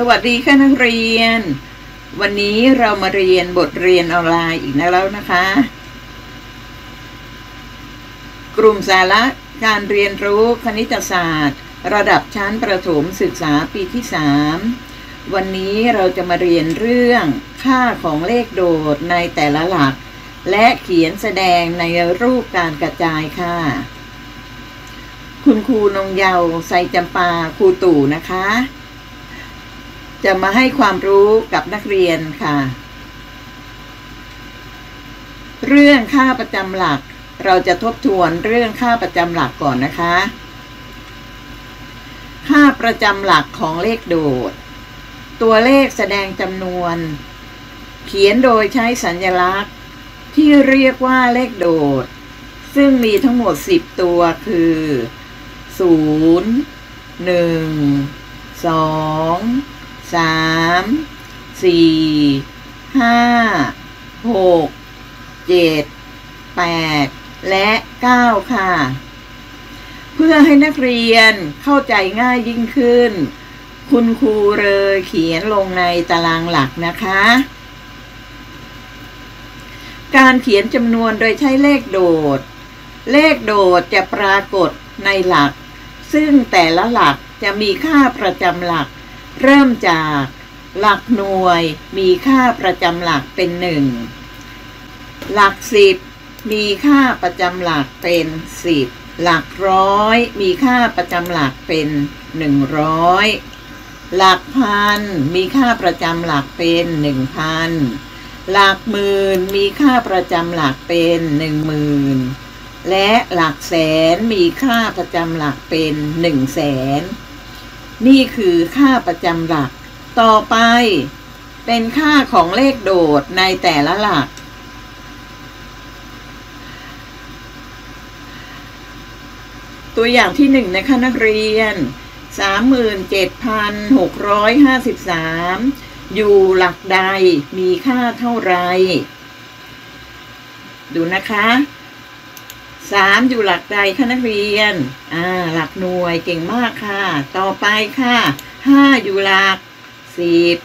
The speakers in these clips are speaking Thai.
สวัสดีค่ะนักเรียน วันนี้เรามาเรียนบทเรียนออนไลน์อีกแล้วนะคะ กลุ่มสาระการเรียนรู้คณิตศาสตร์ ระดับชั้นประถมศึกษาปีที่ 3 วันนี้เราจะมาเรียนเรื่องค่าของเลขโดดในแต่ละหลัก และเขียนแสดงในรูปการกระจายค่ะ คุณครูนงเยาว์ไซจำปาครูตู่นะคะ จะมาให้ความรู้กับนักเรียนค่ะ เรื่องค่าประจำหลัก เราจะทบทวนเรื่องค่าประจำหลักก่อนนะคะ ค่าประจำหลักของเลขโดด ตัวเลขแสดงจำนวน เขียนโดยใช้สัญลักษณ์ ที่เรียกว่าเลขโดด ซึ่งมีทั้งหมด 10 ตัวคือ 0 1 2 สามสี่ห้าหกเจ็ดแปดและเก้าค่ะ เพื่อให้นักเรียนเข้าใจง่ายยิ่งขึ้น คุณครูเลยเขียนลงในตารางหลักนะคะ การเขียนจำนวนโดยใช้เลขโดด เลขโดดจะปรากฏในหลัก ซึ่งแต่ละหลักจะมีค่าประจำหลัก เริ่มจากหลักหน่วยมีค่าประจำหลักเป็นหนึ่งหลักสิบมีค่าประจำหลักเป็นสิบหลักร้อยมีค่าประจำหลักเป็นหนึ่งร้อยหลักพันมีค่าประจำหลักเป็นหนึ่งพันหลักหมื่นมีค่าประจำหลักเป็นหนึ่งหมื่นและหลักแสนมีค่าประจำหลักเป็นหนึ่งแสน นี่คือค่าประจำหลัก ต่อไป เป็นค่าของเลขโดดในแต่ละหลัก ตัวอย่างที่หนึ่งนะคะนักเรียน 37,653 อยู่หลักใดมีค่าเท่าไร ดูนะคะ สามอยู่หลักใดคะนักเรียน อ่า หลักหน่วยเก่งมากค่ะ ต่อไปค่ะห้าอยู่หลักสิบ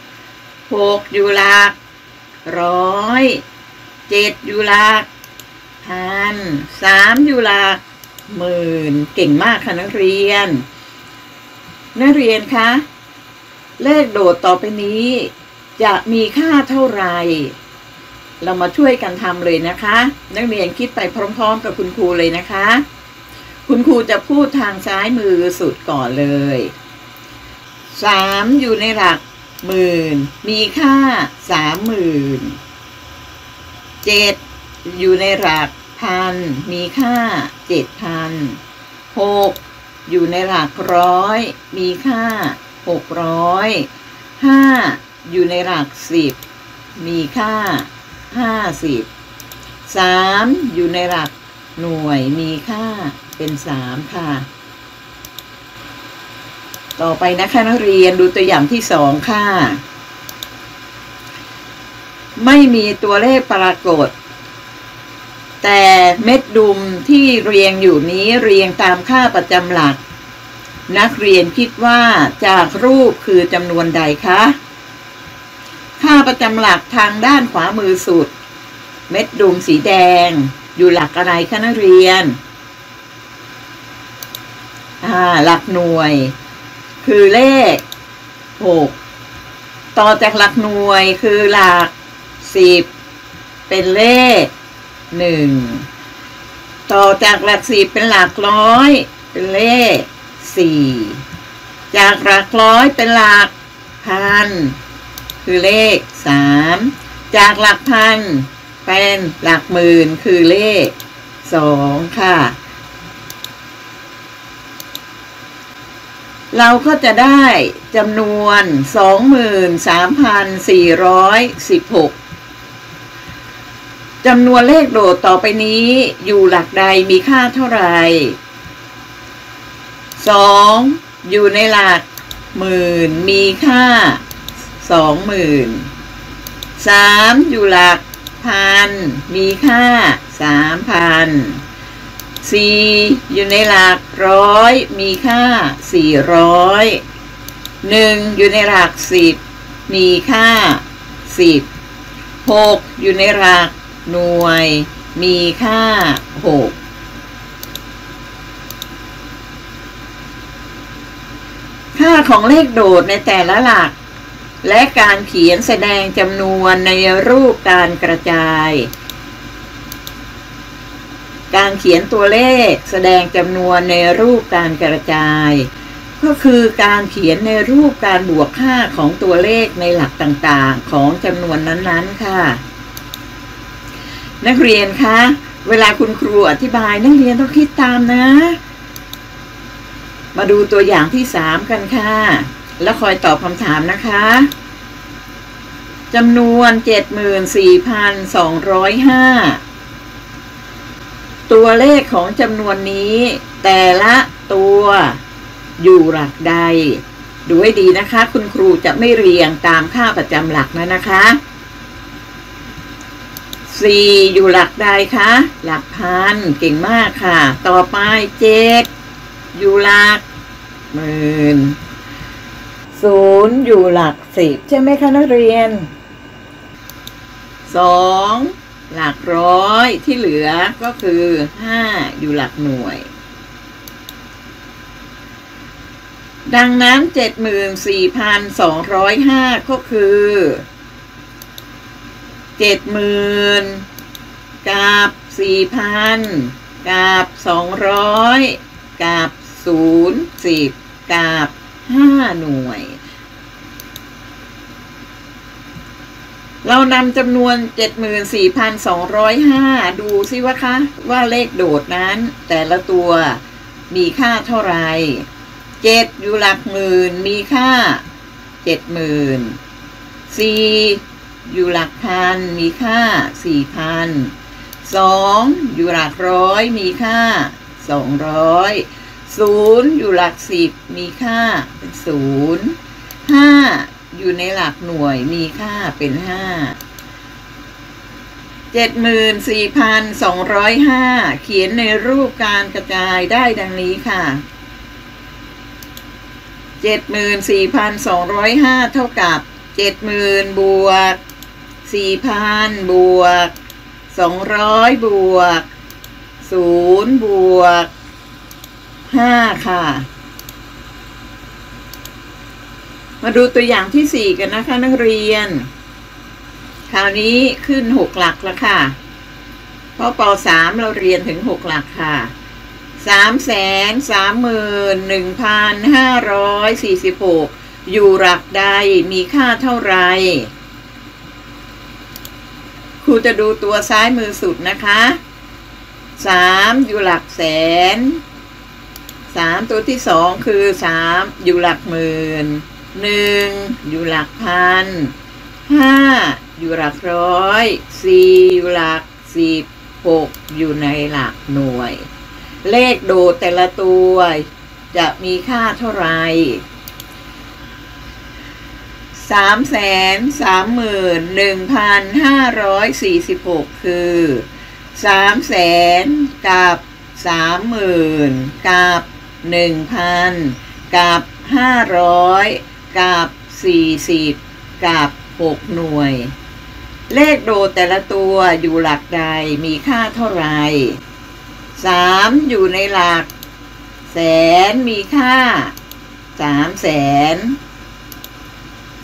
หกอยู่หลักร้อยเจ็ดอยู่หลักพันสามอยู่หลักหมื่นเก่งมากค่ะนักเรียน นักเรียนคะเลขโดดต่อไปนี้ จะมีค่าเท่าไหร่ เรามาช่วยกันทำเลยนะคะ นักเรียนคิดไปพร้อม ๆ กับคุณครูเลยนะคะ คุณครูจะพูดทางซ้ายมือสุดก่อนเลยสามอยู่ในหลักหมื่น มีค่าสามหมื่นเจ็ดอยู่ในหลักพัน มีค่าเจ็ดพันหกอยู่ในหลักร้อย มีค่าหกร้อยห้าอยู่ในหลักสิบมีค่า ห้าสิบสามอยู่ในหลักหน่วยมีค่าเป็นสามค่ะ ต่อไปนะคะนักเรียนดูตัวอย่างที่สองค่ะ ไม่มีตัวเลขปรากฏ แต่เม็ดดุมที่เรียงอยู่นี้เรียงตามค่าประจำหลัก นักเรียนคิดว่าจากรูปคือจำนวนใดคะาประจำหลักทางด้านขวามือสุด เม็ดดุมสีแดง อยู่หลักอะไรคะนักเรียน อ่า หลักหน่วย คือเลขหกต่อจากหลักหน่วยคือหลักสิบเป็นเลขหนึ่งต่อจากหลักสิบเป็นหลักร้อย เป็นเลขสี่จากหลักร้อยเป็นหลักพัน คือเลขสามจากหลักพันเป็นหลักหมื่นคือเลขสองค่ะ เราก็จะได้จำนวนสองหมื่นสามพันสี่ร้อยสิบหกจำนวนเลขโดดต่อไปนี้อยู่หลักใดมีค่าเท่าไหร่สองอยู่ในหลักหมื่นมีค่า สองหมื่นสามอยู่หลักพันมีค่าสามพันสี่อยู่ในหลักร้อยมีค่าสี่ร้อยหนึ่งอยู่ในหลักสิบมีค่าสิบหกอยู่ในหลักหน่วย มีค่าหกค่าของเลขโดดในแต่ละหลัก และการเขียนแสดงจำนวนในรูปการกระจาย การเขียนตัวเลขแสดงจำนวนในรูปการกระจาย ก็คือการเขียนในรูปการบวกค่าของตัวเลขในหลักต่างๆ ของจำนวนนั้นๆค่ะ นักเรียนคะเวลาคุณครูอธิบาย นักเรียนต้องคิดตามนะ มาดูตัวอย่างที่สามกันค่ะ แล้วคอยตอบคำถามนะคะจำนวนเจ็ดหมื่นสี่พันสองร้อยห้าตัวเลขของจำนวนนี้ แต่ละตัวอยู่หลักใด ดูให้ดีนะคะ คุณครูจะไม่เรียงตามค่าประจำหลักนะนะคะสี่อยู่หลักใดคะ หลักพันเก่งมากค่ะ ต่อไปเจ็ดอยู่หลักหมื่น ศูนย์อยู่หลักสิบใช่ไหมคะนักเรียนสองหลักร้อยที่เหลือก็คือห้าอยู่หลักหน่วย ดังนั้นเจ็ดหมื่นสี่พันสองร้อยห้าก็คือเจ็ดหมื่นกับสี่พันกับสองร้อยกับศูนย์สิบกับห้าหน่วย เรานำจำนวน 74,205 ดูซิว่าคะ ว่าเลขโดดนั้น แต่ละตัวมีค่าเท่าไหร่7อยู่หลักหมื่นมีค่า70,000 4อยู่หลักพันมีค่า4,000 2อยู่หลักร้อยมีค่า200ศูนย์อยู่หลักสิบมีค่าเป็นศูนย์ห้า อยู่ในหลักหน่วยมีค่าเป็นห้าเจ็ดหมื่นสี่พันสองร้อยห้าเขียนในรูปการกระจายได้ดังนี้ค่ะเจ็ดหมื่นสี่พันสองร้อยห้าเท่ากับเจ็ดหมื่นบวกสี่พันบวกสองร้อยบวกศูนย์บวกห้าค่ะ มาดูตัวอย่างที่สี่กันนะคะนักเรียน คราวนี้ขึ้นหกหลักแล้วค่ะ เพราะปสามเราเรียนถึงหกหลักค่ะสามแสนสามหมื่นหนึ่งพันห้าร้อยสี่สิบหกอยู่หลักใดมีค่าเท่าไรครูจะดูตัวซ้ายมือสุดนะคะสามอยู่หลักแสนสามตัวที่สองคือสามอยู่หลักหมื่น หนึ่งอยู่หลักพันห้าอยู่หลักร้อยสี่อยู่หลักสิบหกอยู่ในหลักหน่วย เลขโดดแต่ละตัว จะมีค่าเท่าไหร่สามแสนสามหมื่นหนึ่งพันห้าร้อยสี่สิบหกคือสามแสนกับสามหมื่นกับหนึ่งพันกับห้าร้อย กับสี่สิบกับหกหน่วย เลขโดแต่ละตัวอยู่หลักใดมีค่าเท่าไหร่สามอยู่ในหลัก แสนมีค่าสามแสน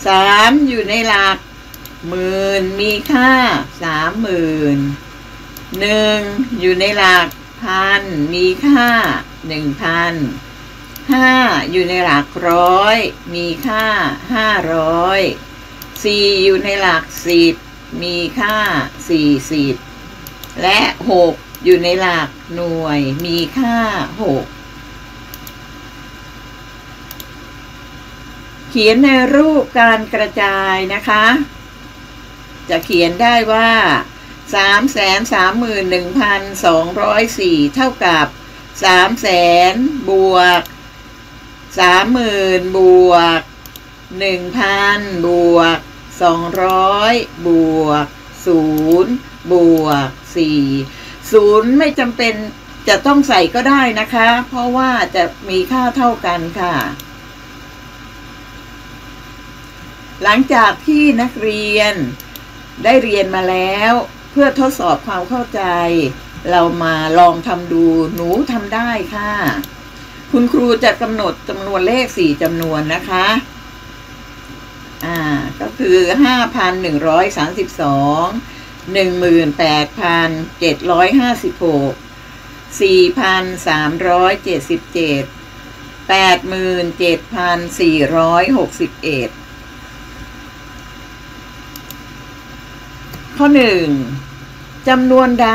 สามอยู่ในหลัก หมื่นมีค่าสามหมื่นหนึ่งอยู่ในหลักพันมีค่าหนึ่งพัน ห้าอยู่ในหลักร้อย มีค่าห้าร้อยสี่อยู่ในหลักสิบมีค่าสี่สิบและหกอยู่ในหลักหน่วย มีค่าหกเขียนในรูปการกระจายนะคะ จะเขียนได้ว่าสามแสนสามหมื่นหนึ่งพันสองร้อยสี่เท่ากับสามแสนบวก สามหมื่นบวกหนึ่งพันบวกสองร้อยบวกศูนย์บวกสี่ศูนย์ไม่จำเป็นจะต้องใส่ก็ได้นะคะ เพราะว่าจะมีค่าเท่ากันค่ะ หลังจากที่นักเรียนได้เรียนมาแล้ว เพื่อทดสอบความเข้าใจ เรามาลองทำดูหนูทำได้ค่ะ คุณครูจะกำหนดจำนวนเลขสี่จำนวนนะคะ อ่า ก็คือห้าพันหนึ่งร้อยสามสิบสองหนึ่งหมื่นแปดพันเจ็ดร้อยห้าสิบหกสี่พันสามร้อยเจ็ดสิบเจ็ดแปดหมื่นเจ็ดพันสี่ร้อยหกสิบเอ็ดข้อหนึ่งจำนวนใด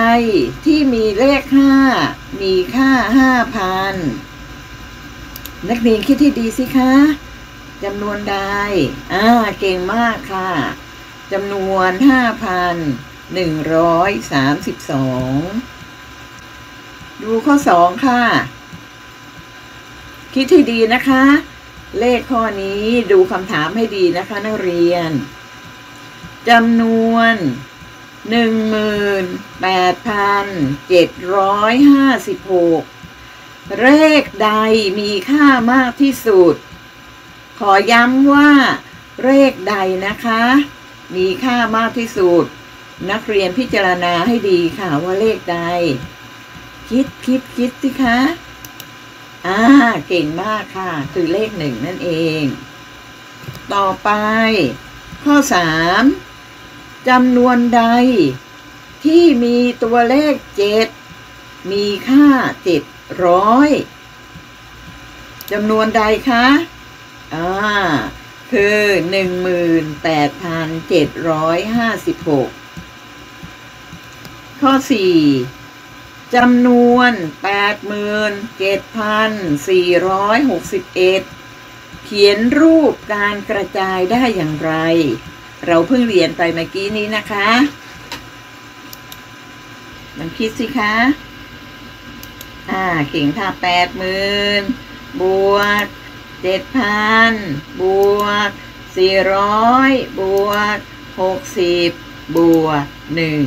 ที่มีเลขห้ามีค่าห้าพัน นักเรียนคิดที่ดีสิคะจำนวนใดอ่าเก่งมากค่ะจำนวนห้าพันหนึ่งร้อยสามสิบสองดูข้อสองค่ะ คิดให้ดีนะคะ เลขข้อนี้ดูคำถามให้ดีนะคะนักเรียนจำนวนหนึ่งหมื่นแปดพันเจ็ดร้อยห้าสิบหก เลขใดมีค่ามากที่สุด ขอย้ำว่า เลขใดนะคะ มีค่ามากที่สุด นักเรียนพิจารณาให้ดีค่ะว่าเลขใด คิดคิดคิดสิคะอ่าเก่งมากค่ะ คือเลขหนึ่งนั่นเอง ต่อไป ข้อสามจำนวนใด ที่มีตัวเลขเจ็ดมีค่าเจ็ด ร้อยจำนวนใดคะ อ่า คือหนึ่งหมื่นแปดพันเจ็ดร้อยห้าสิบหกข้อสี่จำนวนแปดหมื่นเจ็ดพันสี่ร้อยหกสิบเอ็ดเขียนรูปการกระจายได้อย่างไร เราเพิ่งเรียนไปเมื่อกี้นี้นะคะลองคิดสิคะ อ่าเก่งค่ะแปดหมื่นบวกเจ็ดพันบวกสี่ร้อยบวกหกสิบบวกหนึ่ง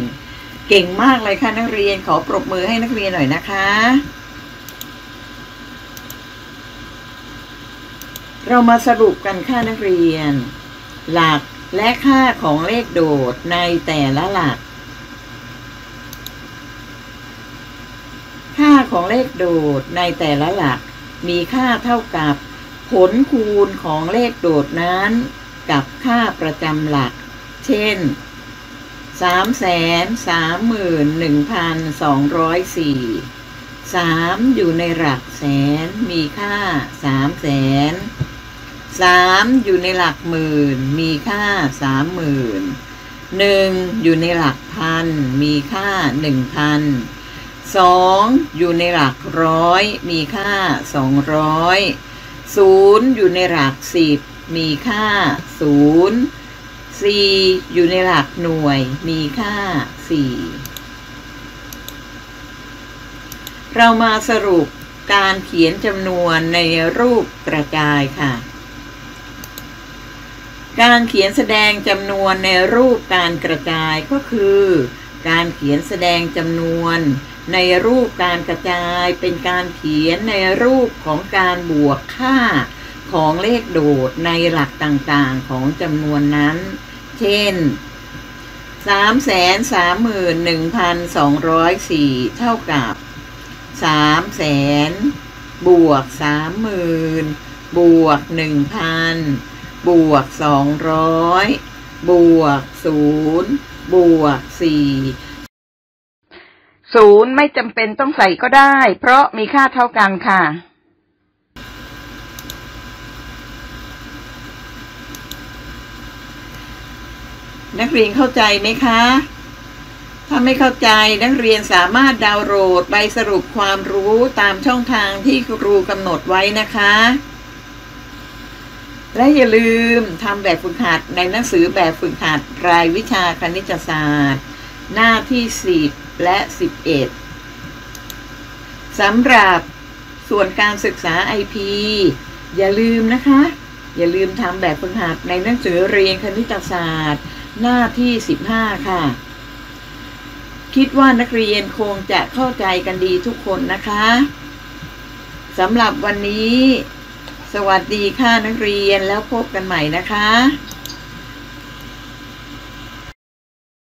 เก่งมากเลยค่ะนักเรียนขอปรบมือให้นักเรียนหน่อยนะคะ เรามาสรุปกันค่านักเรียน หลักและค่าของเลขโดดในแต่ละหลัก ค่า ของเลขโดดในแต่ละหลัก มีค่าเท่ากับ ผลคูณของเลขโดดนั้น กับค่าประจำหลัก เช่นสามแสนสามหมื่นหนึ่งพันสองร้อยสี่สามอยู่ในหลักแสนมีค่าสามแสนสามอยู่ในหลักหมื่น มีค่าสามหมื่นหนึ่งอยู่ในหลักพัน มีค่าห นึ่งพันสองอยู่ในหลักร้อย มีค่าสองร้อยศูนย์อยู่ในหลักสิบมีค่าศูนย์สี่อยู่ในหลักหน่วย มีค่าสี่เรามาสรุปการเขียนจำนวนในรูปกระจายค่ะ การเขียนแสดงจำนวนในรูปการกระจายก็คือ การเขียนแสดงจำนวน ในรูปการกระจายเป็นการเขียนในรูปของการบวกค่าของเลขโดดในหลักต่างๆของจำนวนนั้น เช่นสามแสนสามหมื่นหนึ่งพันสองร้อยสี่เท่ากับสามแสนบวกสามหมื่นบวกหนึ่งพันบวกสองร้อยบวกศูนย์บวกสี่ ศูนย์ไม่จำเป็นต้องใส่ก็ได้ เพราะมีค่าเท่ากันค่ะ นักเรียนเข้าใจไหมคะ ถ้าไม่เข้าใจนักเรียนสามารถดาวน์โหลดใบสรุปความรู้ตามช่องทางที่ครูกำหนดไว้นะคะ และอย่าลืมทำแบบฝึกหัดในหนังสือแบบฝึกหัดรายวิชาคณิตศาสตร์ หน้าที่10และ11สำหรับส่วนการศึกษา IP อย่าลืมนะคะ อย่าลืมทำแบบฝึกหัดในหนังสือเรียนคณิตศาสตร์ หน้าที่ 15 ค่ะ คิดว่านักเรียนคงจะเข้าใจกันดีทุกคนนะคะสำหรับวันนี้ สวัสดีค่ะนักเรียนแล้วพบกันใหม่นะคะ